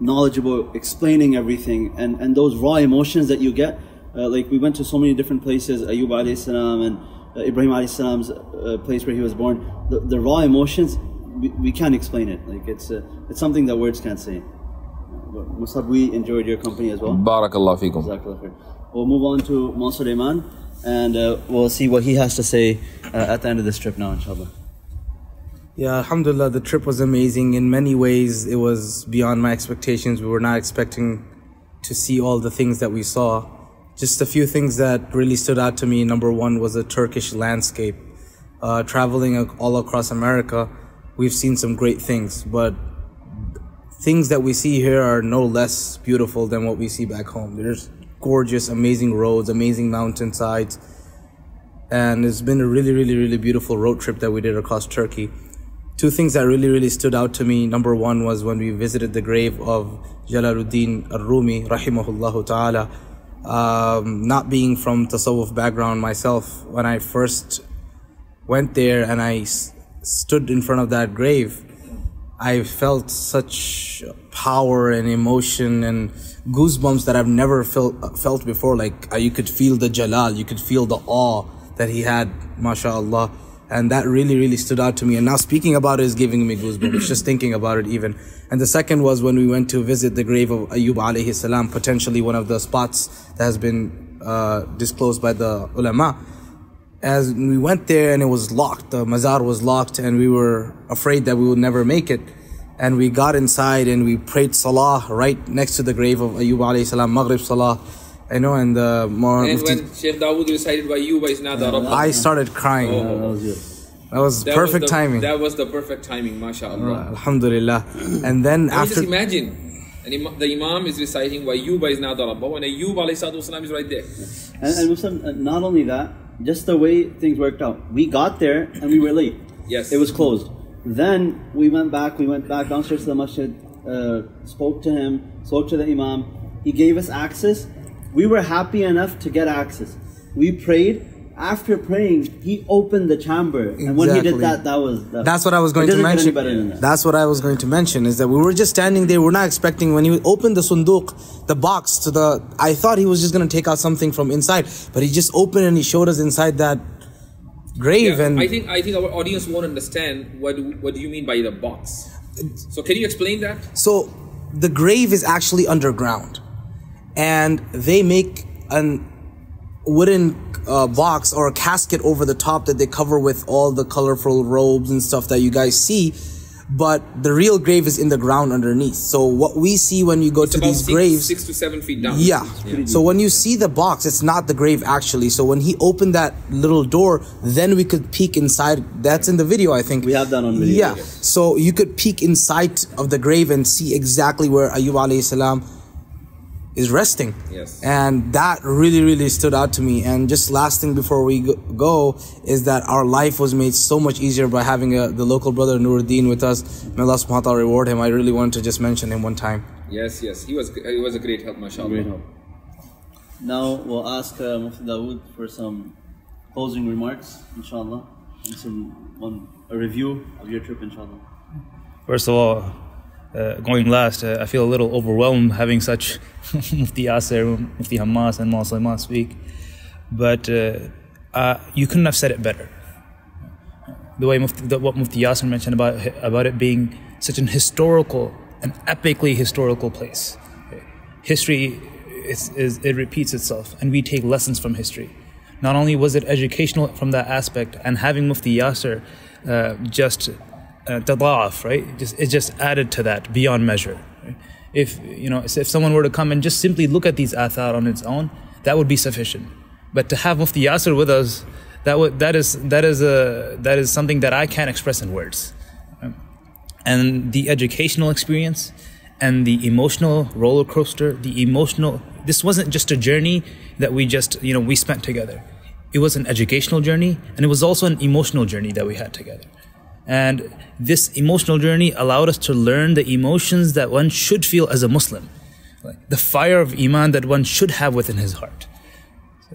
knowledgeable explaining everything and, and those raw emotions that you get. Uh, like we went to so many different places, Ayub alayhi salam and uh, Ibrahim alayhi salam's uh, place where he was born. The, the raw emotions, we, we can't explain it. Like it's uh, it's something that words can't say. But Musab, we enjoyed your company as well. Barakallah fikum. Jazakallah khair. We'll move on to Mansur Iman and uh, we'll see what he has to say uh, at the end of this trip now, inshallah. Yeah, alhamdulillah, the trip was amazing. In many ways, it was beyond my expectations. We were not expecting to see all the things that we saw. Just a few things that really stood out to me. Number one was the Turkish landscape. Uh, traveling all across America, we've seen some great things, but things that we see here are no less beautiful than what we see back home. There's gorgeous, amazing roads, amazing mountainsides, and it's been a really, really, really beautiful road trip that we did across Turkey. Two things that really, really stood out to me. Number one was when we visited the grave of Jalaluddin al-Rumi, rahimahullah ta'ala. Um, not being from Tasawwuf background myself, when I first went there and I stood in front of that grave, I felt such power and emotion and goosebumps that I've never felt felt before. Like uh, you could feel the jalal, you could feel the awe that he had, mashallah. And that really, really stood out to me. And now speaking about it is giving me goosebumps, just thinking about it even. And the second was when we went to visit the grave of Ayyub alayhi salam, potentially one of the spots that has been uh, disclosed by the ulama as we went there and it was locked the mazar was locked and we were afraid that we would never make it. And we got inside and we prayed salah right next to the grave of Ayub alayhi salam maghrib salah. I know and the more And when Sheikh Dawood recited by you by Isnada I started crying. That was that was that perfect was the, timing. That was the perfect timing, mashallah. alhamdulillah. And then Now after just imagine, an imam, the Imam is reciting by you by Isnada Rabb, when Ayyub alayhi salatu wasalam is right there. And, and Muslim, uh, not only that, just the way things worked out. We got there and we were late. Yes. It was closed. Then we went back, we went back downstairs to the masjid, uh, spoke to him, spoke to the Imam. He gave us access. We were happy enough to get access. We prayed. After praying, he opened the chamber. And when he did that, that was. That, That's what I was it going to doesn't get any mention. better than that. That's what I was going to mention is that we were just standing there. We're not expecting when he opened the sunduk, the box to the. I thought he was just going to take out something from inside, but he just opened and he showed us inside that grave. Yeah, and I think I think our audience won't understand what what do you mean by the box. So can you explain that? so the grave is actually underground, and they make an wooden uh, box or a casket over the top that they cover with all the colorful robes and stuff that you guys see. But the real grave is in the ground underneath. So what we see when you go It's to about these six, graves, six to seven feet down. yeah. So when you see the box, it's not the grave actually. So when he opened that little door, then we could peek inside. That's in the video, I think. We have that on video, Yeah. yes. So you could peek inside of the grave and see exactly where Ayub alayhi salam is resting. Yes. And that really, really stood out to me. And just last thing before we go- go is that our life was made so much easier by having a, the local brother Nuruddin with us. May Allah subhanahu wa ta'ala reward him. I really wanted to just mention him one time. Yes, yes. He was he was a great help, mashallah. Great help. Now we'll ask uh, Mufti Dawood for some closing remarks, inshallah, and some one, a review of your trip, inshallah. First of all, uh, going last, uh, I feel a little overwhelmed having such Mufti Yasir, Mufti Hamas, and Maul Sulaiman speak. But uh, uh, you couldn't have said it better. The way Mufti, the, what Mufti Yasir mentioned about about it being such an historical, an epically historical place. History is, is it repeats itself, and we take lessons from history. Not only was it educational from that aspect, and having Mufti Yasir uh, just uh, tadaaf, right? Just it just added to that beyond measure. right? If you know, if someone were to come and just simply look at these athar on its own, that would be sufficient. But to have Mufti Yasir with us, that would that is that is a that is something that I can't express in words. And the educational experience and the emotional roller coaster, the emotional. This wasn't just a journey that we just you know we spent together. It was an educational journey, and it was also an emotional journey that we had together. And this emotional journey allowed us to learn the emotions that one should feel as a Muslim, like the fire of iman that one should have within his heart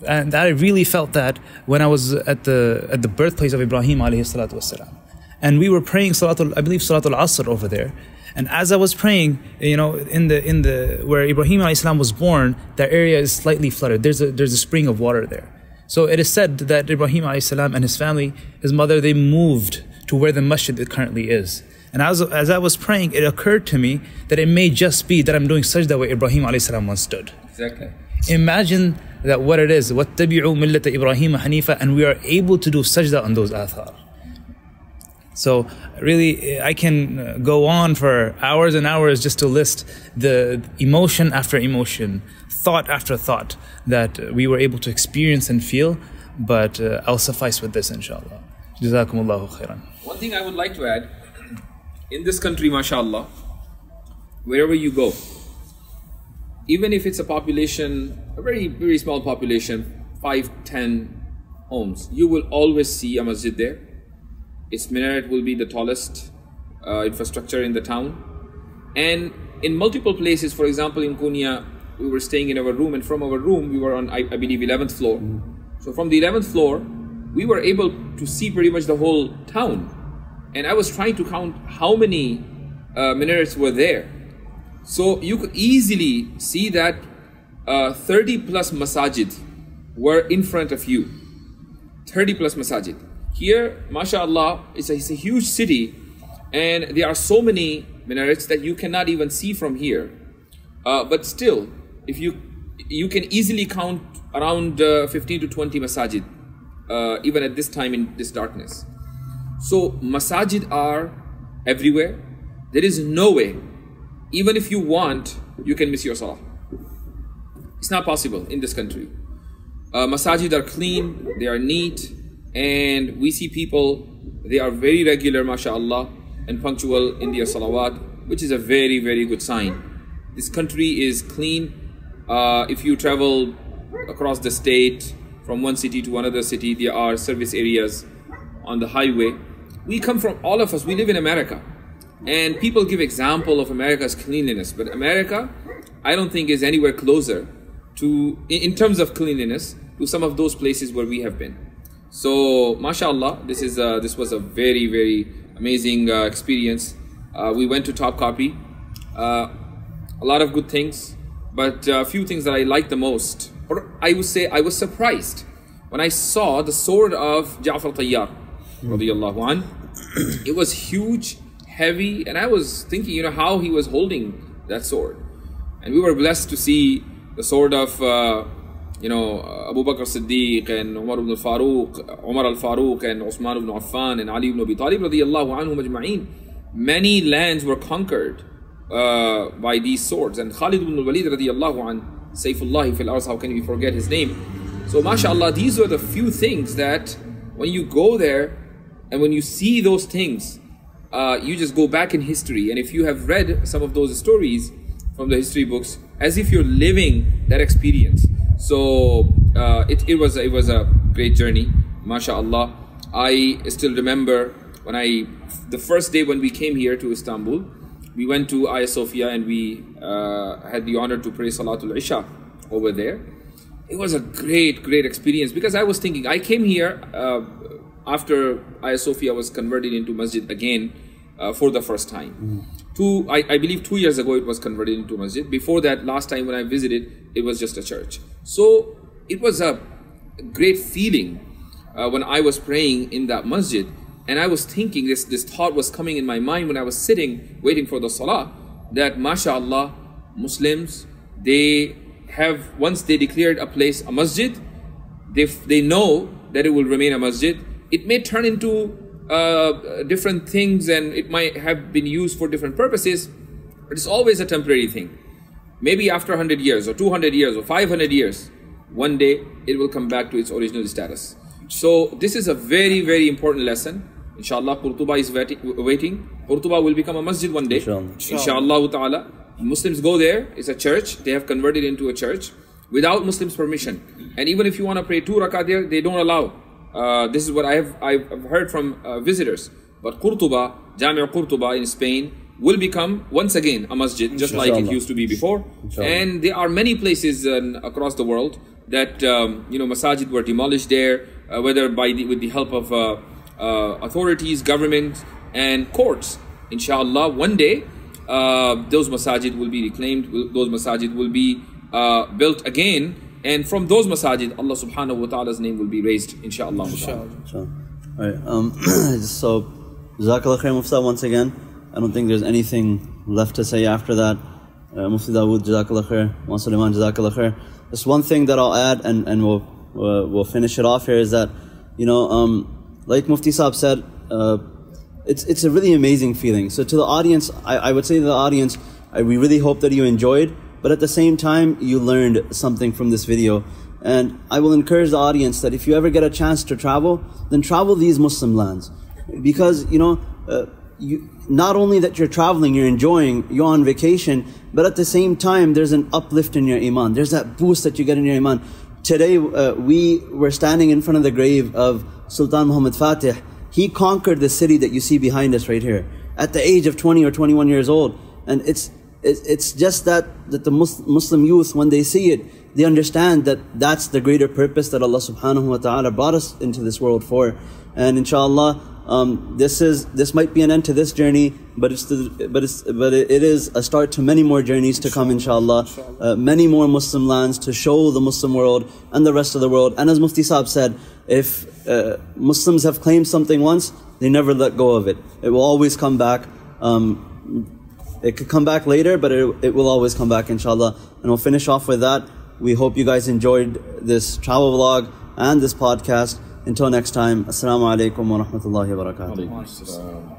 and I really felt that when I was at the at the birthplace of Ibrahim alayhi salatu wasalam. And we were praying Salatul, I believe Salatul Asr over there. And as I was praying, you know, in the in the where Ibrahim alayhi salam was born, that area is slightly flooded. There's a there's a spring of water there. So it is said that Ibrahim alayhi salam and his family, his mother, they moved to where the masjid currently is. And as, as I was praying, it occurred to me that it may just be that I'm doing sajda where Ibrahim alayhi salam once stood. Exactly. Imagine that what it is, وَاتَّبِعُوا مِلَّةَ إِبْرَاهِيمَ حَنِيفًا and we are able to do sajda on those athar. So really, I can uh, go on for hours and hours just to list the emotion after emotion, thought after thought that we were able to experience and feel. But uh, I'll suffice with this, inshallah. Jazakumullahu khairan. One thing I would like to add in this country, mashallah, wherever you go, even if it's a population, a very, very small population, five, ten homes, you will always see a masjid there. Its minaret will be the tallest uh, infrastructure in the town. And in multiple places, for example, in Konya, we were staying in our room, and from our room, we were on, I, I believe, 11th floor. So from the 11th floor, we were able to see pretty much the whole town. And I was trying to count how many uh, minarets were there. So you could easily see that uh, 30 plus masajid were in front of you. 30 plus masajid. Here, mashallah, it's a, it's a huge city and there are so many minarets that you cannot even see from here. Uh, but still, if you you can easily count around uh, 15 to 20 masajid, uh, even at this time in this darkness. So masajid are everywhere. There is no way, even if you want, you can miss your salah. It's not possible in this country. Uh, masajid are clean, they are neat, and we see people, they are very regular, mashallah, and punctual in their salawat, which is a very, very good sign. This country is clean. Uh, if you travel across the state from one city to another city, there are service areas on the highway. We come from all of us, we live in America. And people give example of America's cleanliness, but America, I don't think is anywhere closer to, in terms of cleanliness, to some of those places where we have been. So, mashallah, this is uh, this was a very very amazing uh, experience. Uh, we went to Topkapi, uh, a lot of good things, but a few things that I liked the most, or I would say I was surprised when I saw the sword of Ja'far Tayyar, radiyallahu an. It was huge, heavy, and I was thinking, you know, how he was holding that sword, and we were blessed to see the sword of. Uh, you know, Abu Bakr Siddiq and Umar ibn al-Faruq, Umar al-Faruq and Osman ibn Affan and Ali ibn Abi Talib radiyallahu. Many lands were conquered uh, by these swords. And Khalid ibn al-Walid radiyallahu an, Saifullah fil arz, how can we forget his name? So mashallah, these are the few things that when you go there and when you see those things, uh, you just go back in history. And if you have read some of those stories from the history books, as if you're living that experience. So uh, it, it was it was a great journey, mashallah. I still remember when I the first day when we came here to Istanbul, we went to Hagia Sophia and we uh, had the honor to pray Salatul Isha over there. It was a great great experience because I was thinking I came here uh, after Hagia Sophia was converted into masjid again uh, for the first time. Two, I, I believe two years ago it was converted into masjid. Before that, last time when I visited, it was just a church. So it was a great feeling uh, when I was praying in that masjid, and I was thinking this this thought was coming in my mind when I was sitting waiting for the salah that mashallah Muslims they have once they declared a place a masjid, they they know that it will remain a masjid. It may turn into uh, different things and it might have been used for different purposes, but it's always a temporary thing. Maybe after 100 years or 200 years or 500 years, one day it will come back to its original status. So this is a very, very important lesson. Inshallah, Qurtuba is waiting. Qurtuba will become a masjid one day. Inshallah. Inshallah ta'ala. Muslims go there, it's a church, they have converted into a church without Muslims' permission. And even if you want to pray two rakah there, they don't allow. Uh, this is what I have I've heard from uh, visitors. But Qurtuba, Jami' Qurtuba in Spain, will become once again a masjid, just like it used to be before. Inshallah. And there are many places uh, across the world that um, you know masajid were demolished there, uh, whether by the, with the help of uh, authorities, government, and courts. Inshallah, one day uh, those masajid will be reclaimed. Those masajid will be uh, built again, and from those masajid, Allah Subhanahu wa Taala's name will be raised. Inshallah. Sure. Alright, um, so, Jazakallah khair Mufta once again. I don't think there's anything left to say after that. Uh, Mufti Dawood, Jazakallah khair. Wa Sulaiman, Jazakallah khair. Just one thing that I'll add and, and we'll, uh, we'll finish it off here is that, you know, um, like Mufti Saab said, uh, it's, it's a really amazing feeling. So to the audience, I, I would say to the audience, I, we really hope that you enjoyed, but at the same time, you learned something from this video. And I will encourage the audience that if you ever get a chance to travel, then travel these Muslim lands. Because, you know, uh, you, not only that you're traveling, you're enjoying, you're on vacation, but at the same time, there's an uplift in your iman. There's that boost that you get in your iman. Today, uh, we were standing in front of the grave of Sultan Muhammad Fatih. He conquered the city that you see behind us right here at the age of 20 or 21 years old. And it's, it's just that, that the Mus- Muslim youth, when they see it, they understand that that's the greater purpose that Allah subhanahu wa ta'ala brought us into this world for. And inshallah, um, this is this might be an end to this journey, but it's the, but it's but it, is a start to many more journeys to come, inshallah. Uh, many more Muslim lands to show the Muslim world and the rest of the world. And as Mufti Saab said, if uh, Muslims have claimed something once, they never let go of it. It will always come back. Um, it could come back later, but it, it will always come back, inshallah. And we'll finish off with that. We hope you guys enjoyed this travel vlog and this podcast. Until next time, Assalamu alaikum wa rahmatullahi wa barakatuh.